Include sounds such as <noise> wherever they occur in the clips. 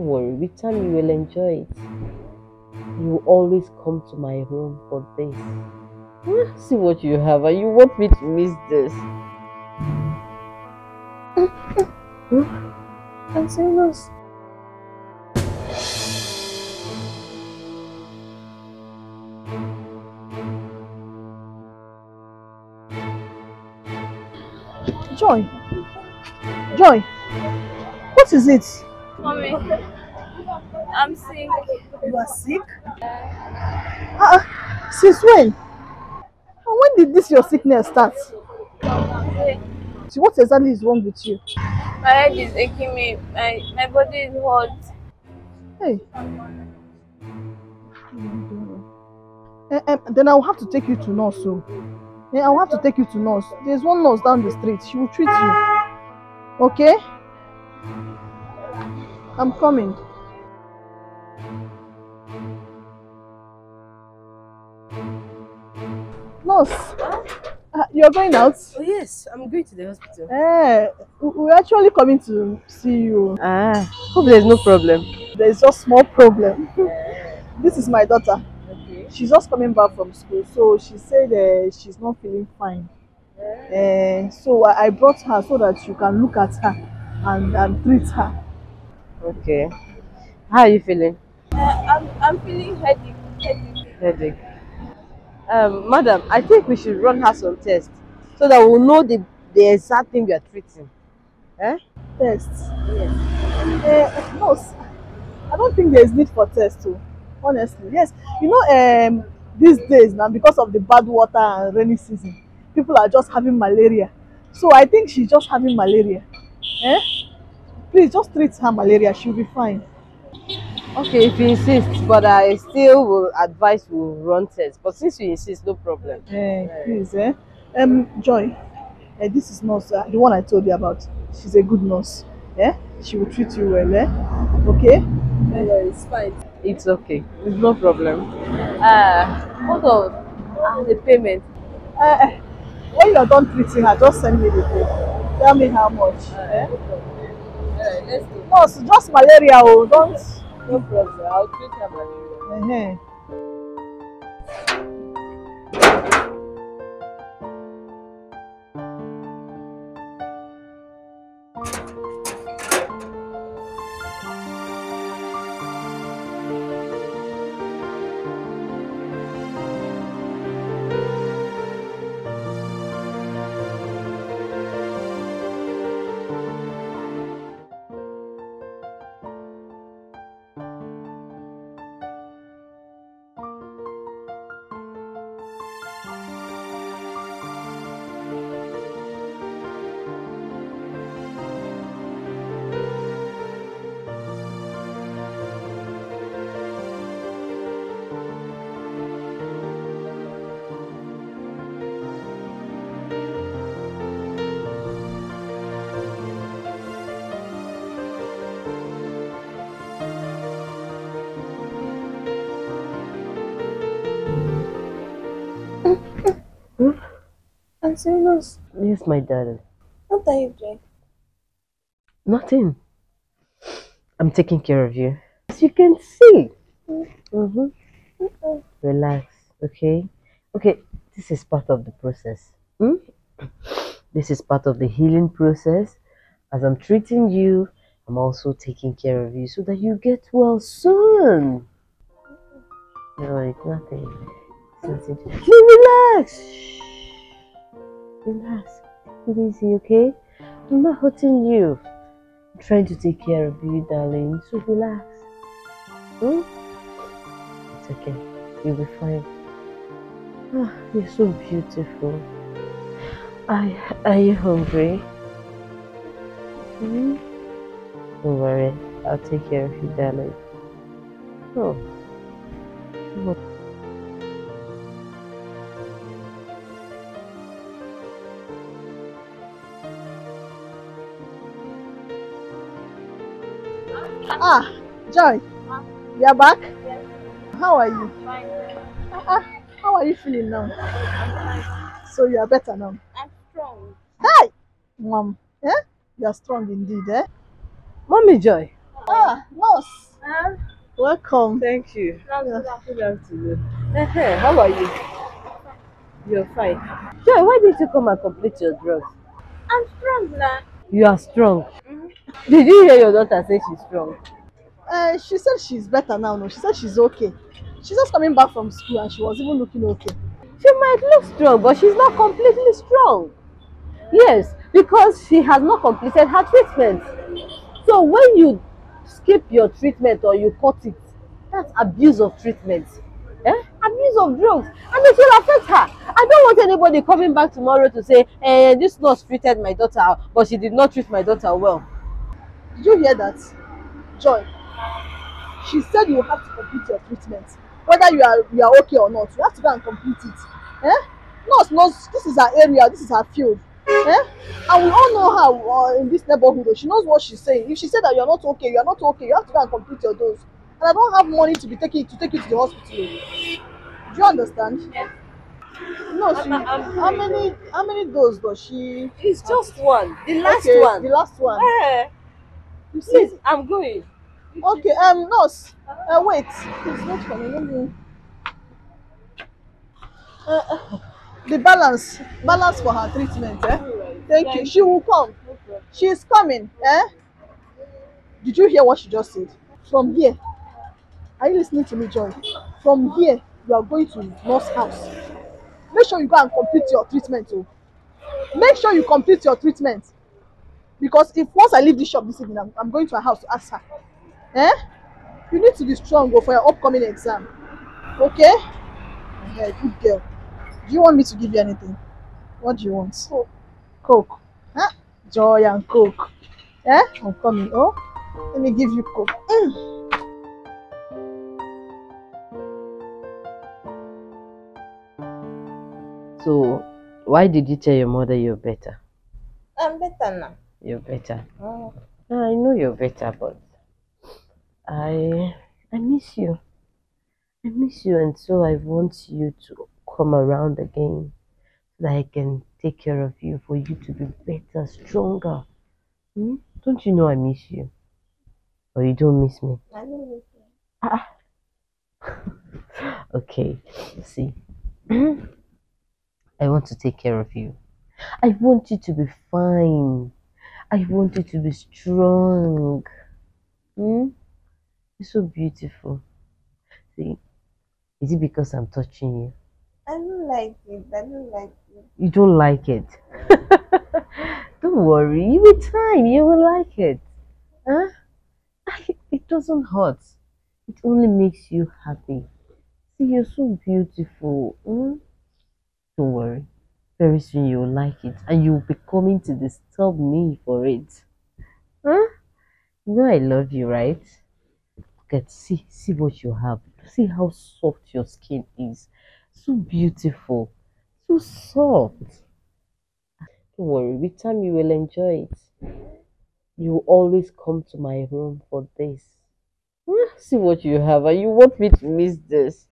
Worry, with time you will enjoy it. You always come to my home for this. Ah, See what you have, and you want me to miss this. <laughs> I'm serious. Joy. Joy. What is it? Mommy, I'm sick. You are sick? Uh, since when? And when did this your sickness start? So what exactly is wrong with you? My head is aching me. My, my body is hot. Hey. Eh, eh, then I'll have to take you to nurse. So, yeah, I'll have to take you to nurse. There's one nurse down the street. She will treat you. Okay? I'm coming. Nurse, uh, you're going out? Oh yes, I'm going to the hospital. Eh, we- we're actually coming to see you. Ah, hope there's no problem. There's just small problem. <laughs> this is my daughter. Okay. She's just coming back from school, so she said uh, she's not feeling fine. Uh, so I, I brought her so that you can look at her and, and treat her. Okay. How are you feeling? Uh, I'm, I'm feeling headache. headache. Headache. Um, madam, I think we should run her some tests so that we'll know the, the exact thing we are treating. Eh? Tests. Uh, no, I don't think there's need for tests too. Honestly, yes. You know, um, these days now because of the bad water and rainy season, people are just having malaria. So I think she's just having malaria. Eh? Please just treat her malaria. She'll be fine. Okay, if you insist, but I still will advise we will run tests. But since you insist, no problem. Eh, please, eh? Um, Joy, eh, this is nurse, uh, the one I told you about. She's a good nurse. Eh? She will treat you well, eh? Okay? it's fine. It's okay. It's no problem. Uh, hold on. Ah, the payment. Uh, when you're done treating her, just send me the bill. Tell me how much. Eh? Alright, let's go. Nurse, just malaria, oh, don't. No problem. I'll treat her malaria. Uh-huh. I'm serious. Yes, my darling. What are you doing? Nothing. I'm taking care of you. As you can see. Mm-hmm. Relax, okay? Okay, this is part of the process. Hmm? This is part of the healing process. As I'm treating you, I'm also taking care of you so that you get well soon. No, it's nothing. It's nothing. No, relax. Relax. It easy, okay? I'm not hurting you. I'm trying to take care of you, darling. So relax. Hmm? It's okay. You'll be fine. Ah, you're so beautiful. Are, are you hungry? Hmm? Don't worry. I'll take care of you, darling. Oh. Ah, Joy, you're back? How are you? Fine. Ah, ah, how are you feeling now? So you are better now. I'm strong. Hi, Mom. Yeah? You are strong indeed, eh? Mommy Joy. Ah, nurse. Welcome. Thank you. That's Good afternoon. Eh, How are you? You're fine. Joy, why didn't you come and complete your drugs? I'm strong now. You are strong. Did you hear your daughter say she's strong? Uh, she said she's better now. No, she said she's okay. She's just coming back from school and she was even looking okay. She might look strong, but she's not completely strong. Yes, because she has not completed her treatment. So when you skip your treatment or you cut it, that's abuse of treatment. Eh? Abuse of drugs. And it will affect her. I don't want anybody coming back tomorrow to say, eh, this nurse treated my daughter, but she did not treat my daughter well. Did you hear that? Joy. She said you have to complete your treatment. Whether you are you are okay or not, you have to go and complete it. Eh? Nurse knows this is her area, this is her field. Eh? And we all know her uh, in this neighborhood. She knows what she's saying. If she said that you're not okay, you're not okay, you have to go and complete your dose. And I don't have money to be taking to take you to the hospital. Do you understand? Yes. No, she, I'm- I'm how many how many doses does she? It's just one. The last Okay, one. The last one. Eh, You see? please, I'm going. Okay, um, nurse, uh, wait, please wait for me. Let me. Uh, uh, the balance, balance for her treatment, eh? Thank you. She will come. She is coming, eh? Did you hear what she just said? From here, are you listening to me, Joy? From here, you are going to nurse house. Make sure you go and complete your treatment, oh. Make sure you complete your treatment. Because if once I leave this shop this evening, I'm, I'm going to her house to ask her. Eh? You need to be strong oh, for your upcoming exam. Okay? Yeah, good girl. Do you want me to give you anything? What do you want? Coke. Coke. Huh? Joy and Coke. Eh? I'm coming. Oh, let me give you Coke. Mm. So, why did you tell your mother you're better? I'm better now. You're better. Oh. I know you're better, but I I miss you. I miss you, and so I want you to come around again, so that I can take care of you, for you to be better, stronger. Hmm? Don't you know I miss you? Or you don't miss me? I know you. Ah. <laughs> okay, see. <clears throat> I want to take care of you. I want you to be fine. I want you to be strong. Hmm? You're so beautiful. See, is it because I'm touching you? I don't like it. I don't like it. You don't like it. <laughs> don't worry. You will time. You will like it. Huh? It doesn't hurt. It only makes you happy. See, you're so beautiful. Hmm? Don't worry. Very soon you'll like it and you'll be coming to disturb me for it. Huh? You know I love you, right? Look at see see what you have. See how soft your skin is. So beautiful. So soft. Don't worry, with time you will enjoy it. You will always come to my room for this. See what you have and you want me to miss this.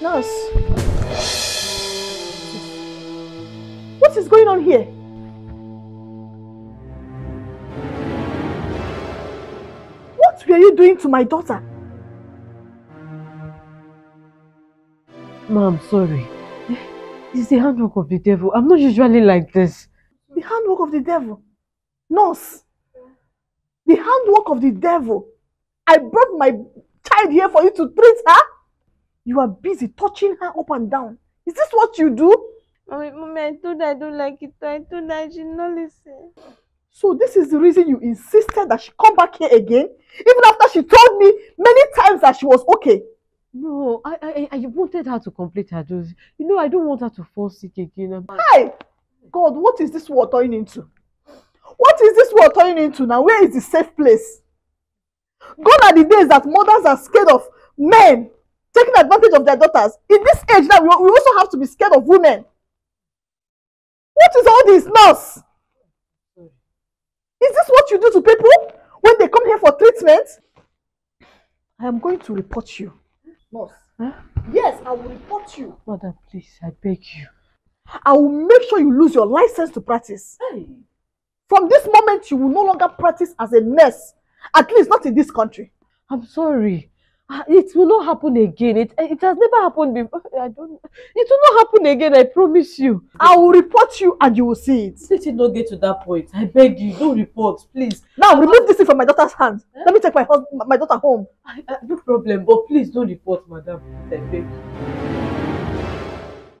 Nurse. Is going on here? What were you doing to my daughter? Mom, sorry. It's the handwork of the devil. I'm not usually like this. The handwork of the devil. Nurse. The handwork of the devil. I brought my child here for you to treat her. You are busy touching her up and down. Is this what you do? Mommy, mommy, I told her I don't like it. I told her I should not listen. So this is the reason you insisted that she come back here again, even after she told me many times that she was okay. No, I, I, I wanted her to complete her dose. You know, I don't want her to fall sick again. Hi! God, what is this war turning into? What is this war turning into now? Where is the safe place? Gone are the days that mothers are scared of men taking advantage of their daughters. In this age now, we, we also have to be scared of women. What is all this, nurse? Is this what you do to people when they come here for treatment? I am going to report you. Nurse. Huh? Yes, I will report you. Mother, please, I beg you. I will make sure you lose your license to practice. From this moment, you will no longer practice as a nurse At least not in this country. I'm sorry. Ah, It will not happen again. It it has never happened before. <laughs> I don't. It will not happen again. I promise you. I will report you and you will see it. Let it not get to that point. I beg you, don't report, please. Now remove this thing from my daughter's hands. Let me take my husband, my daughter home. I, I, no problem, but please don't report, madam. I beg you.